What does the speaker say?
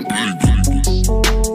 Bang, bang.